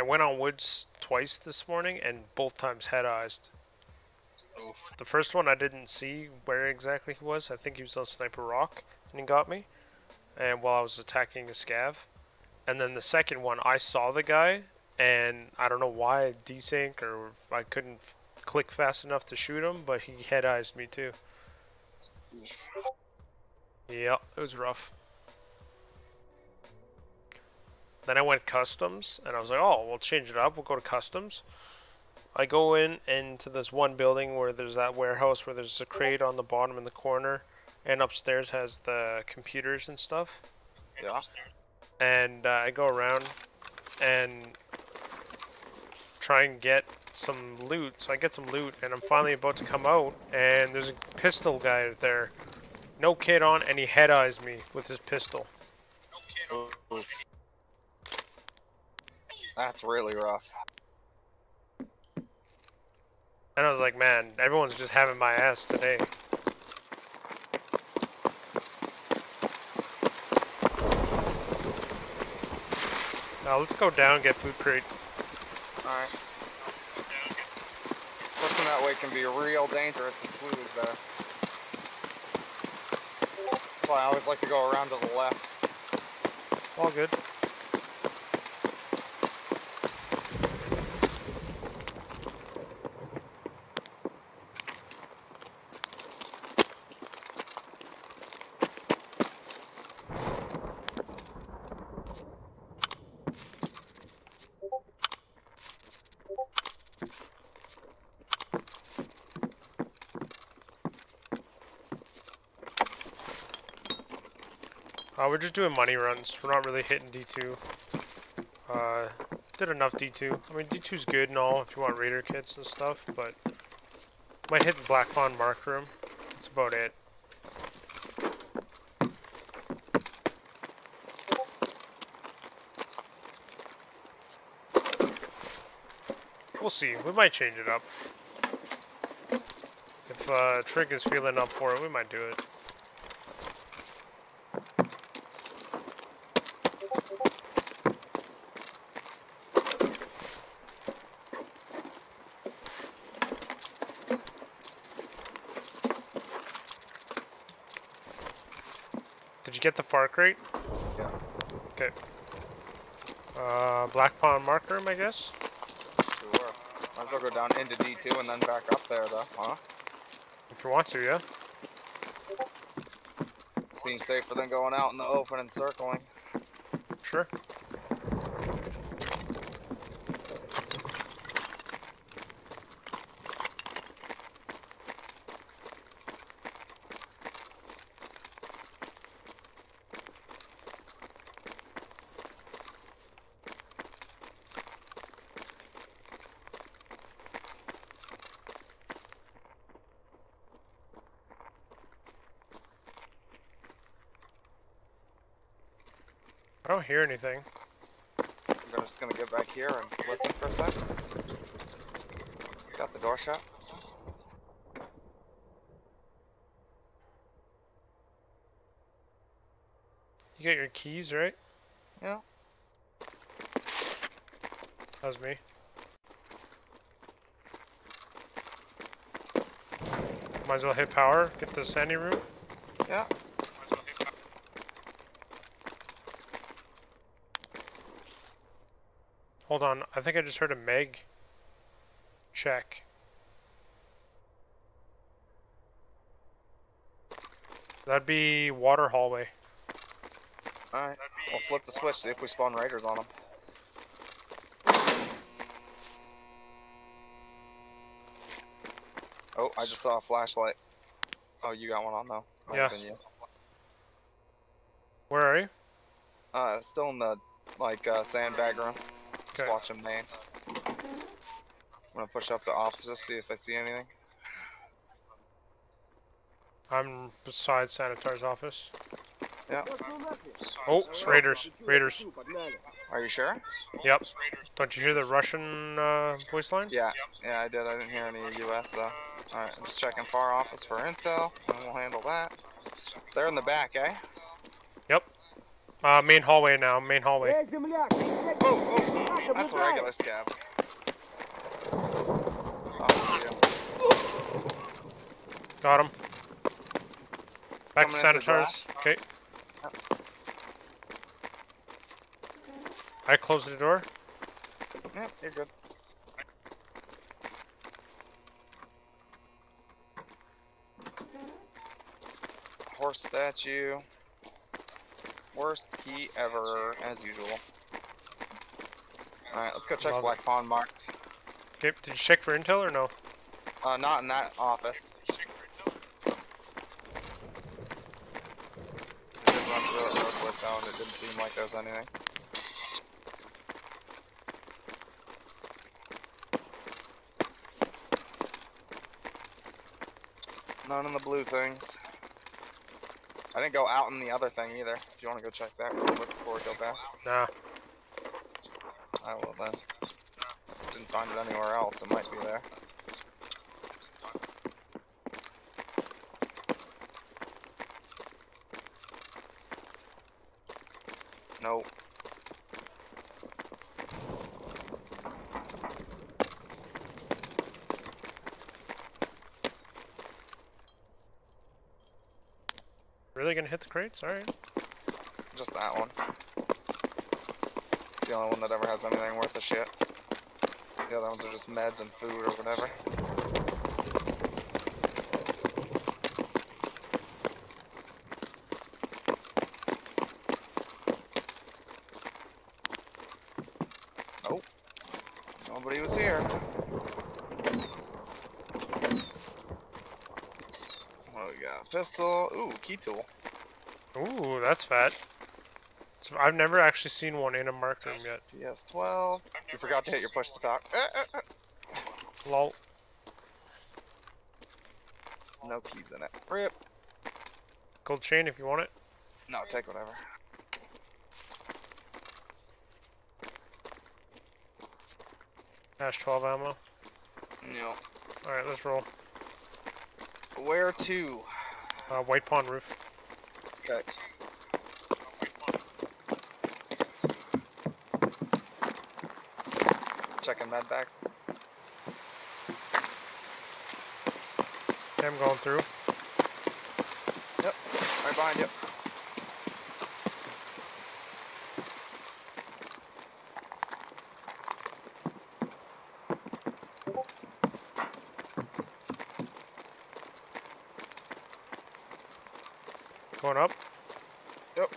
I went on woods twice this morning, and both times head eyes. The first one I didn't see where exactly he was. I think he was on Sniper Rock, and he got me. And while I was attacking a scav, and then the second one I saw the guy, and I don't know why I desync or I couldn't click fast enough to shoot him, but he head eyes me too. Yeah, it was rough. Then I went customs, and I was like, oh, we'll change it up. We'll go to customs. I go in into this one building where there's that warehouse where there's a crate on the bottom in the corner, and upstairs has the computers and stuff. Yeah. And uh, I go around and try and get some loot. So I get some loot, and I'm finally about to come out, and there's a pistol guy there, no kid on, and he head eyes me with his pistol. That's really rough. And I was like, man, everyone's just having my ass today. Now let's go down and get food crate. Alright. Pushing that way can be real dangerous if food is there. That's why I always like to go around to the left. All good. Uh, we're just doing money runs. We're not really hitting D2. Uh, did enough D2. I mean, D2's good and all if you want raider kits and stuff, but might hit the Black Pawn Mark Room. That's about it. We'll see. We might change it up. If uh, Trig is feeling up for it, we might do it. You get the far crate? Yeah. Okay. Uh, Black Pawn marker, I guess? Sure. Might as well go down into D2 and then back up there though, huh? If you want to, yeah? Seems safer than going out in the open and circling. Sure. I don't hear anything. I'm just gonna get back here and listen for a sec. Got the door shut. You got your keys, right? Yeah. That was me. Might as well hit power, get the sandy room. Yeah. Hold on, I think I just heard a mag check. That'd be water hallway. Alright. We'll flip the switch, see if we spawn raiders on them. Oh, I just saw a flashlight. Oh, you got one on though. Might Yeah. you. Where are you? Uh, still in the like uh, sandbag room. Just Okay. watching main. I'm gonna push up the offices, see if I see anything. I'm beside Sanitar's office. Yeah. Oh, it's Raiders. Raiders. Are you sure? Yep. Don't you hear the Russian uh, voice line? Yeah. Yeah, I did. I didn't hear any US though. Alright, I'm just checking far office for intel, and we'll handle that. They're in the back, eh? Uh, main hallway now, main hallway. Oh, oh, oh that's a regular scav. Got him. Back to sanitars. Okay. I close the door. Yep, you're good. Horse statue. Worst key ever, as usual. Alright, let's go check Love. Black Pawn marked. Okay. Did you check for intel or no? Uh, not in that office. It real quick though, and it didn't seem like there was anything. None in the blue things. I didn't go out in the other thing either. If you want to go check that real quick before we go back, Nah. I will then. Didn't find it anywhere else. It might be there. Nope. Really gonna hit the crates? All right. Just that one. It's the only one that ever has anything worth a shit. The other ones are just meds and food or whatever. Nope. Nobody was here. What do we got? Pistol. Ooh, key tool. Ooh, that's fat. So I've never actually seen one in a mark room yet. PS12. You forgot to hit your push to talk. Eh. Lol. No keys in it. Rip. Gold chain if you want it. No, take whatever. Ash 12 ammo. No. All right, let's roll. Where to? Uh, White Pawn roof. Okay. Checking med back. Okay, I'm going through. Yep. Right behind you. Going up. Yep.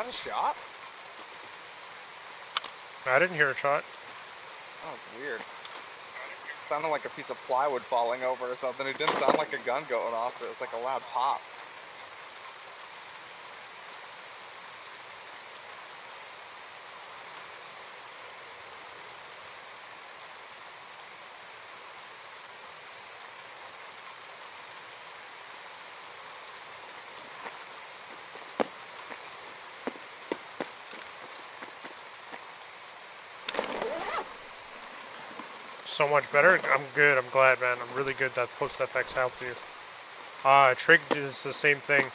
That a shot? I didn't hear a shot. That was weird. Sounded like a piece of plywood falling over or something. It didn't sound like a gun going off. so It was like a loud pop. So much better. I'm good. I'm glad, man. I'm really good that post FX helped you. Uh, Trig is the same thing.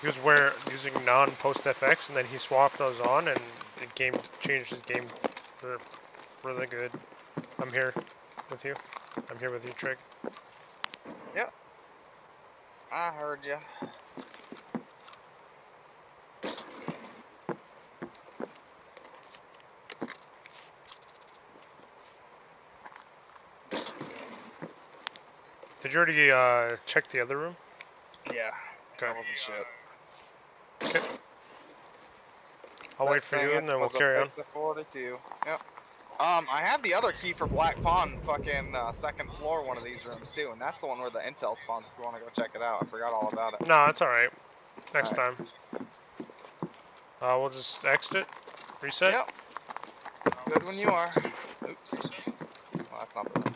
He was where using non post FX, and then he swapped those on, and the game changed his game for really good. I'm here with you. I'm here with you, Trig. Yep. I heard you. You already uh, check the other room? Yeah. Okay. That wasn't shit. I'll wait for you and then we'll was a carry on. Vista 42. Yep. Um, I have the other key for Black Pawn, fucking uh, second floor, one of these rooms too, and that's the one where the intel spawns. If you want to go check it out, I forgot all about it. No, it's alright. Next Alright. time. Uh, we'll just exit it. Reset. Yep. Good when you are. Oops. Well, that's not the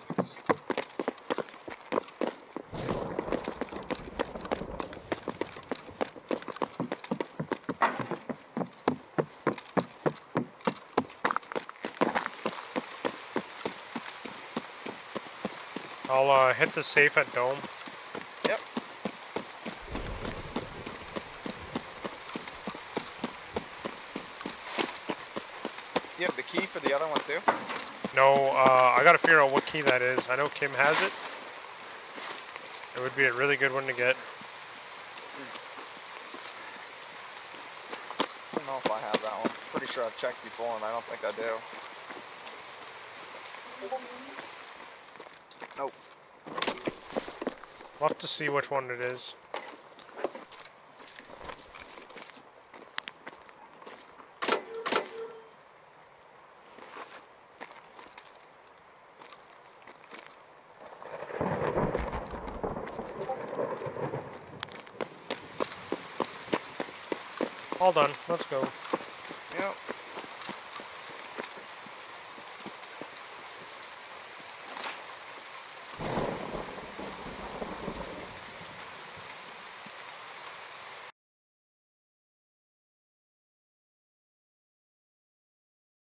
I'll uh, hit the safe at Dome. Yep. You have the key for the other one too? No, uh, I gotta figure out what key that is. I know Kim has it. It would be a really good one to get. I don't know if I have that one. Pretty sure I've checked before and I don't think I do. Nope. We'll have to see which one it is. All done. Let's go. Yep.